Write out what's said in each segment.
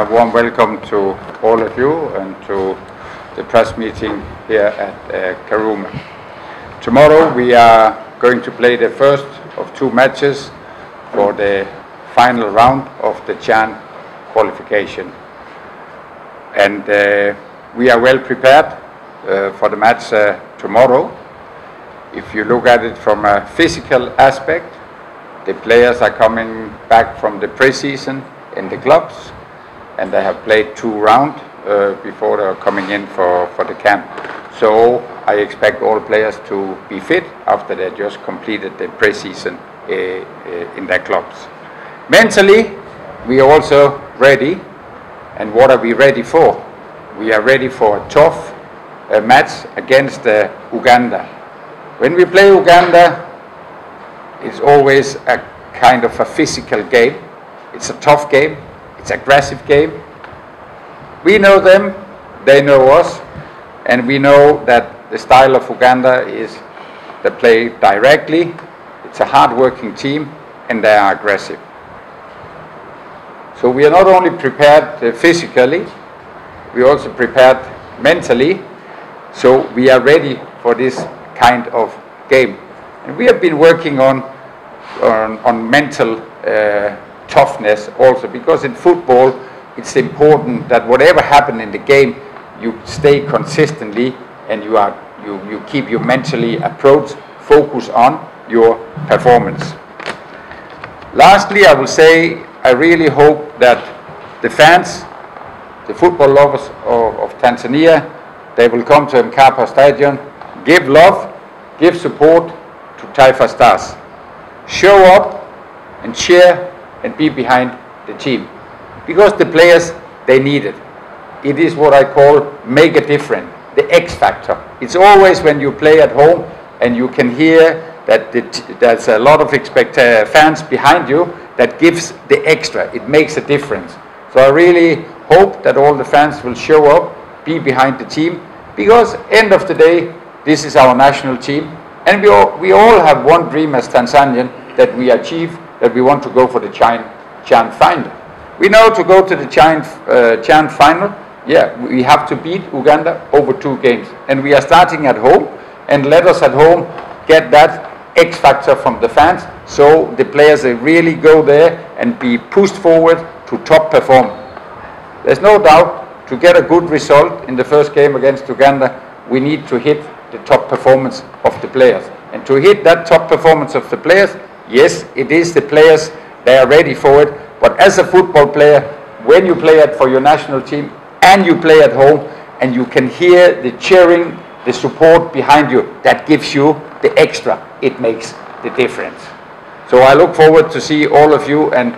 A warm welcome to all of you and to the press meeting here at uh, Karume. Tomorrow we are going to play the first of two matches for the final round of the Chan qualification. And uh, we are well prepared uh, for the match uh, tomorrow. If you look at it from a physical aspect, the players are coming back from the pre-season in the clubs and they have played two rounds uh, before they're coming in for, for the camp. So I expect all players to be fit after they just completed the preseason uh, uh, in their clubs. Mentally, we are also ready. And what are we ready for? We are ready for a tough uh, match against uh, Uganda. When we play Uganda, it's always a kind of a physical game. It's a tough game. It's aggressive game. We know them, they know us, and we know that the style of Uganda is they play directly, it's a hard-working team, and they are aggressive. So we are not only prepared uh, physically, we are also prepared mentally, so we are ready for this kind of game. And we have been working on, on, on mental uh, toughness also because in football it's important that whatever happened in the game you stay consistently and you are you, you keep your mentally approach focus on your performance. Lastly i will say i really hope that the fans the football lovers of, of tanzania they will come to mkapa stadium give love give support to taifa stars. Show up and cheer and be behind the team. Because the players, they need it. It is what I call make a difference, the X factor. It's always when you play at home and you can hear that there's a lot of expect, uh, fans behind you that gives the extra. It makes a difference. So I really hope that all the fans will show up, be behind the team, because end of the day, this is our national team, and we all, we all have one dream as Tanzanian that we achieve that we want to go for the Chan, Chan final. We know to go to the Chan, uh, Chan final, yeah, we have to beat Uganda over two games. And we are starting at home, and let us at home get that X factor from the fans, so the players they really go there and be pushed forward to top perform. There's no doubt to get a good result in the first game against Uganda, we need to hit the top performance of the players. And to hit that top performance of the players, Yes, it is the players, they are ready for it. But as a football player, when you play it for your national team and you play at home and you can hear the cheering, the support behind you, that gives you the extra. It makes the difference. So I look forward to see all of you and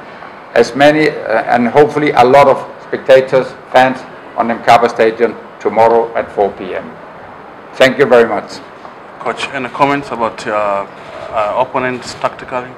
as many uh, and hopefully a lot of spectators, fans on Mkapa Stadium tomorrow at 4 p.m. Thank you very much. Coach, any comments about uh, uh, opponents tactically?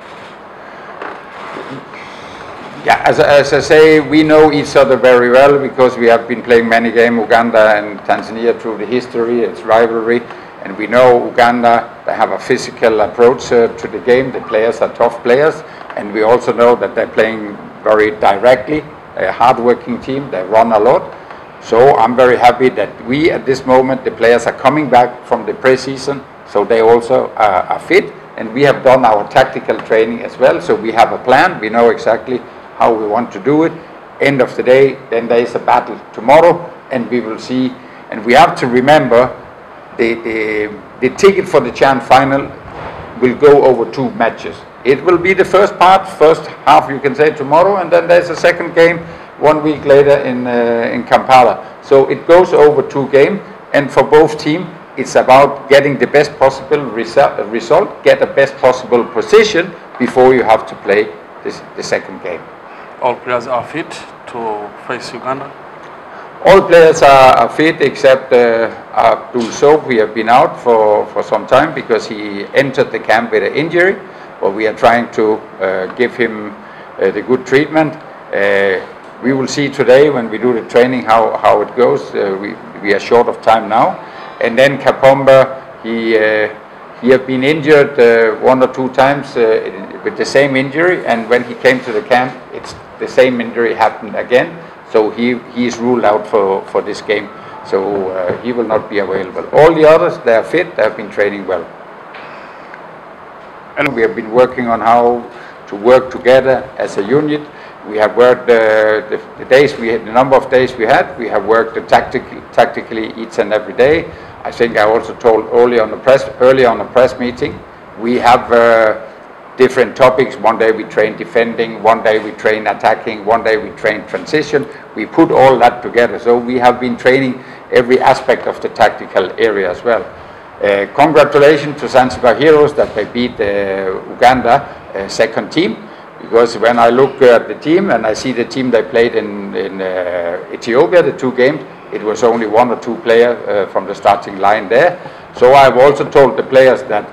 Yeah, as, as I say, we know each other very well because we have been playing many games, Uganda and Tanzania, through the history, its rivalry. And we know Uganda, they have a physical approach uh, to the game. The players are tough players. And we also know that they're playing very directly. They're a hard-working team. They run a lot. So I'm very happy that we, at this moment, the players are coming back from the pre-season. So they also uh, are fit and we have done our tactical training as well. So we have a plan. We know exactly how we want to do it. End of the day, then there is a battle tomorrow, and we will see. And we have to remember the, the, the ticket for the Chan final will go over two matches. It will be the first part, first half you can say tomorrow, and then there's a second game one week later in, uh, in Kampala. So it goes over two games, and for both teams, it's about getting the best possible result, result, get the best possible position before you have to play this, the second game. All players are fit to face Uganda? All players are, are fit except uh, Abdul Sopu. We have been out for, for some time because he entered the camp with an injury. But we are trying to uh, give him uh, the good treatment. Uh, we will see today when we do the training how, how it goes. Uh, we, we are short of time now. And then Kapombe, he uh, he had been injured uh, one or two times uh, with the same injury, and when he came to the camp, it's the same injury happened again. So he, he is ruled out for, for this game. So uh, he will not be available. All the others, they are fit, they have been training well. And we have been working on how to work together as a unit. We have worked uh, the, the days we had, the number of days we had, we have worked tactically, tactically each and every day. I think I also told early on the press, early on the press meeting, we have uh, different topics. One day we train defending, one day we train attacking, one day we train transition. We put all that together. So we have been training every aspect of the tactical area as well. Uh, congratulations to Zanzibar Heroes that they beat uh, Uganda uh, second team because when I look at the team and I see the team they played in, in uh, Ethiopia, the two games, it was only one or two players uh, from the starting line there. So I've also told the players that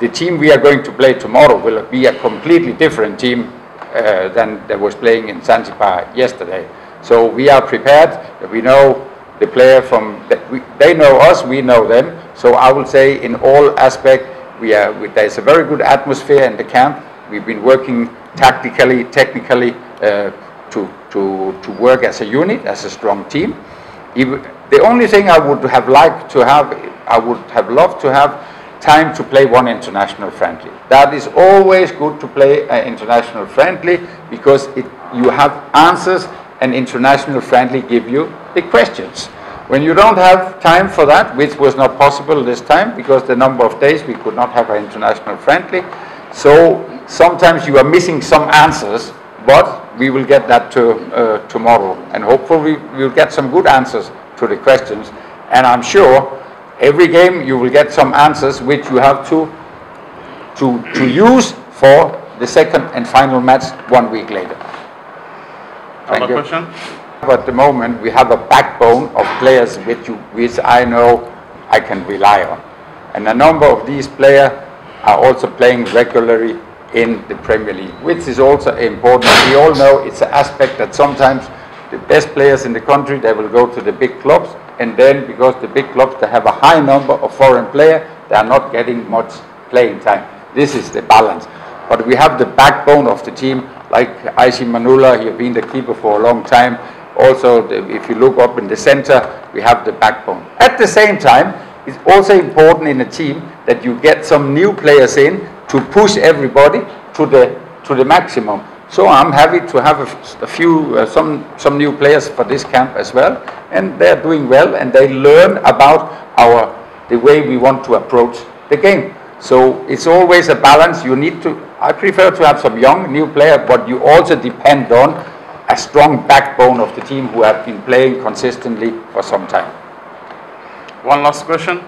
the team we are going to play tomorrow will be a completely different team uh, than that was playing in Zanzibar yesterday. So we are prepared. We know the player from, we, they know us, we know them. So I will say in all aspects, we are, we, there's a very good atmosphere in the camp. We've been working tactically, technically uh, to, to, to work as a unit, as a strong team. The only thing I would have liked to have, I would have loved to have time to play one international friendly. That is always good to play an international friendly because it, you have answers and international friendly give you the questions. When you don't have time for that, which was not possible this time because the number of days we could not have an international friendly, so sometimes you are missing some answers, but we will get that to uh, tomorrow, and hopefully we will get some good answers to the questions. And I'm sure every game you will get some answers which you have to to to use for the second and final match one week later. Thank Other you. question? At the moment, we have a backbone of players which, you, which I know I can rely on. And a number of these players are also playing regularly in the Premier League, which is also important. We all know it's an aspect that sometimes the best players in the country, they will go to the big clubs, and then because the big clubs, they have a high number of foreign players, they are not getting much playing time. This is the balance. But we have the backbone of the team, like Aishi Manula, he has been the keeper for a long time. Also, the, if you look up in the center, we have the backbone. At the same time, it's also important in a team that you get some new players in to push everybody to the to the maximum. So I'm happy to have a, few uh, some some new players for this camp as well, and they're doing well and they learn about our the way we want to approach the game. So it's always a balance. You need to. I prefer to have some young new player, but you also depend on a strong backbone of the team who have been playing consistently for some time. One last question.